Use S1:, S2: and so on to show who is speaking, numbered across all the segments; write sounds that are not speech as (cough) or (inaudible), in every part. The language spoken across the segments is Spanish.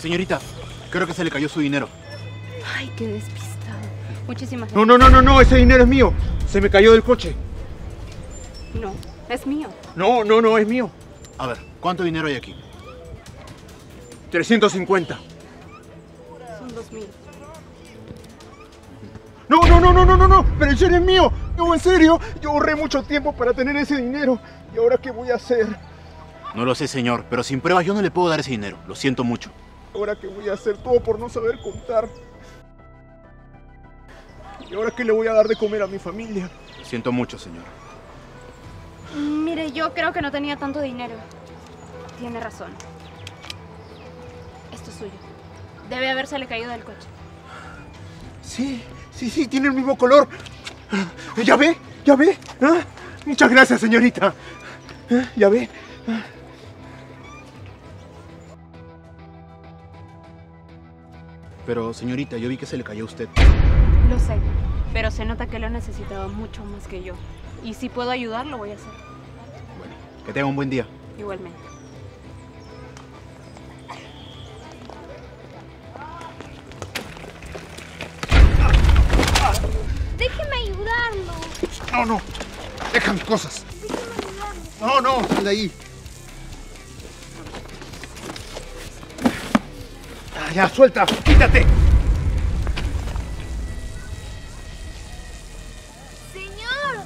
S1: Señorita, creo que se le cayó su dinero.
S2: Ay, qué despistado. Muchísimas
S3: No,
S2: gracias.
S3: no, no, no, no, ese dinero es mío. Se me cayó del coche.
S2: No, es mío.
S3: No, no, no, es mío.
S1: A ver, ¿cuánto dinero hay aquí?
S3: 350.
S2: Son dos mil.
S3: No, no, no, no, no, no, no, pero en serio es mío. No, en serio. Yo ahorré mucho tiempo para tener ese dinero. ¿Y ahora qué voy a hacer?
S1: No lo sé, señor, pero sin pruebas yo no le puedo dar ese dinero. Lo siento mucho.
S3: ¿Ahora qué voy a hacer? Todo por no saber contar. ¿Y ahora qué le voy a dar de comer a mi familia?
S1: Lo siento mucho, señor.
S2: Mire, yo creo que no tenía tanto dinero. Tiene razón. Esto es suyo. Debe habérsele caído del coche.
S3: Sí, sí, sí, tiene el mismo color. ¿Ya ve? ¿Ya ve? ¿Ah? Muchas gracias, señorita. ¿Ah? ¿Ya ve?
S1: Pero, señorita, yo vi que se le cayó a usted.
S2: Lo sé, pero se nota que lo necesitaba mucho más que yo. Y si puedo ayudar, lo voy a hacer.
S1: Bueno, que tenga un buen día.
S2: Igualmente.
S4: Déjeme ayudarlo.
S3: No, no. Deja mis cosas.
S4: Déjeme ayudarlo.
S3: No, no, sal de ahí. Ya, suelta. Quítate.
S4: Señor,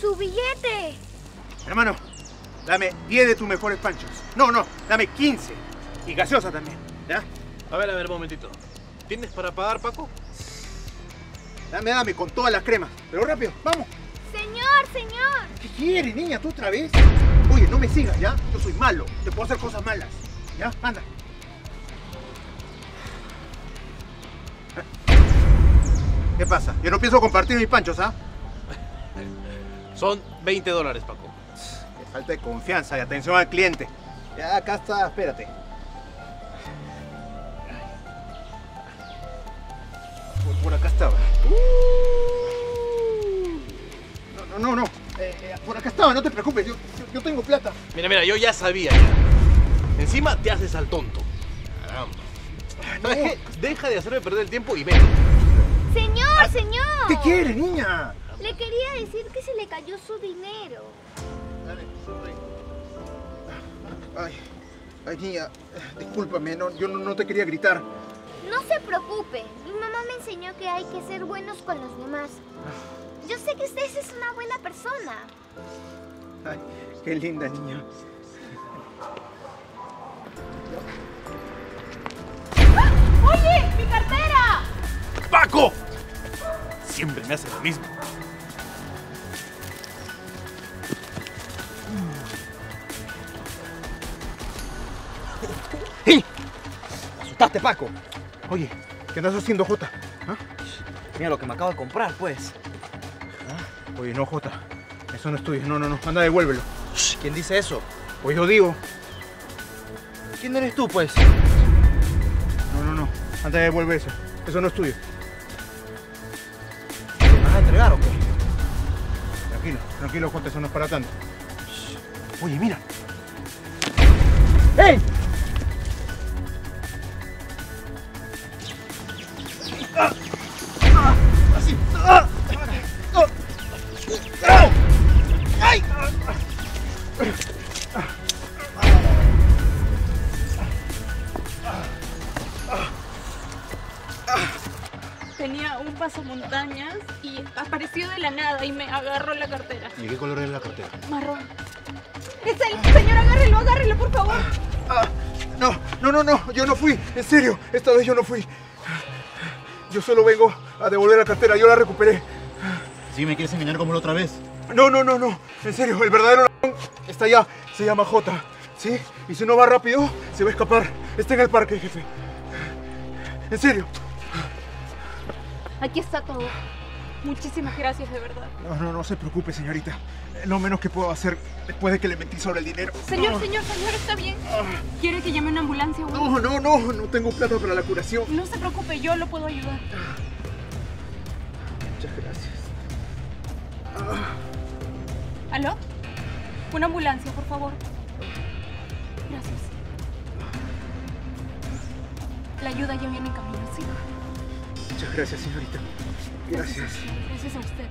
S4: su billete.
S3: Hermano, dame 10 de tus mejores panchos. No, no, dame 15. Y gaseosa también. ¿Ya?
S5: A ver, a ver, un momentito. ¿Tienes para pagar, Paco?
S3: Dame, dame, con todas las cremas. Pero rápido, vamos.
S4: Señor, señor.
S3: ¿Qué quieres, niña? ¿Tú otra vez? Oye, no me sigas, ¿ya? Yo soy malo. Te puedo hacer cosas malas. ¿Ya? Anda. ¿Qué pasa? Yo no pienso compartir mis panchos, ¿ah? (laughs)
S5: Son 20 dólares, Paco.
S3: Qué falta de confianza y atención al cliente. Ya, acá está, espérate. Por, por acá estaba. No, no, no, no. Eh, eh, por acá estaba, no te preocupes. Yo, yo, yo tengo plata.
S5: Mira, mira, yo ya sabía ya. Encima te haces al tonto. Caramba. ¿Sabes qué? Deja de hacerme perder el tiempo y ven.
S4: Señor, señor.
S3: ¿Qué quiere, niña?
S4: Le quería decir que se le cayó su dinero.
S3: Dale. Ay, ay, niña, discúlpame, no, yo no, no te quería gritar.
S4: No se preocupe. Mi mamá me enseñó que hay que ser buenos con los demás. Yo sé que usted es una buena persona.
S3: Ay, qué linda niña.
S2: ¡Oye! ¡Mi cartera!
S5: ¡Paco! Siempre me hace lo mismo.
S3: ¡Hey! ¡Asustaste, Paco! Oye, ¿qué andas haciendo, Jota? ¿Ah?
S6: Mira lo que me acabo de comprar, pues.
S3: Oye, no, Jota. Eso no es tuyo. No, no, no. Anda, devuélvelo.
S6: ¿Quién dice eso?
S3: Pues yo digo.
S6: ¿Quién eres tú, pues?
S3: No, no, no. Anda, devuelve eso. Eso no es tuyo.
S6: ¿Me vas a entregar o qué?
S3: Tranquilo, tranquilo, Jota. Eso no es para tanto. Oye, mira.
S6: ¡Ey!
S2: Tenía un pasamontañas y apareció de la nada y me agarró la cartera.
S1: ¿Y qué color es la cartera?
S2: Marrón. ¡Es él! ¡Señor, agárrelo, agárrelo, por favor!
S3: Ah, no, no, no, no, yo no fui, en serio, esta vez yo no fui. Yo solo vengo a devolver la cartera, yo la recuperé.
S1: ¿Sí me quieres engañar como la otra vez?
S3: No, no, no, no, en serio, el verdadero está allá, se llama Jota, ¿sí? Y si no va rápido, se va a escapar. Está en el parque, jefe. En serio.
S2: Aquí está todo. Muchísimas gracias, de verdad.
S3: No, no, no se preocupe, señorita. Lo menos que puedo hacer después de que le mentí sobre el dinero.
S2: Señor,
S3: No.
S2: señor, señor, está bien. ¿Quiere que llame una ambulancia o algo?
S3: No, no, no, no tengo plata para la curación.
S2: No se preocupe, yo lo puedo ayudar.
S3: Muchas gracias.
S2: ¿Aló? Una ambulancia, por favor. Gracias. La ayuda ya viene en camino, ¿sí?
S3: Muchas gracias, señorita. Gracias.
S2: Gracias a usted.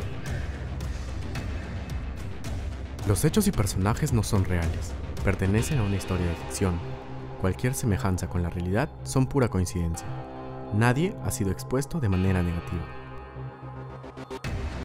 S7: Los hechos y personajes no son reales, pertenecen a una historia de ficción. Cualquier semejanza con la realidad son pura coincidencia. Nadie ha sido expuesto de manera negativa.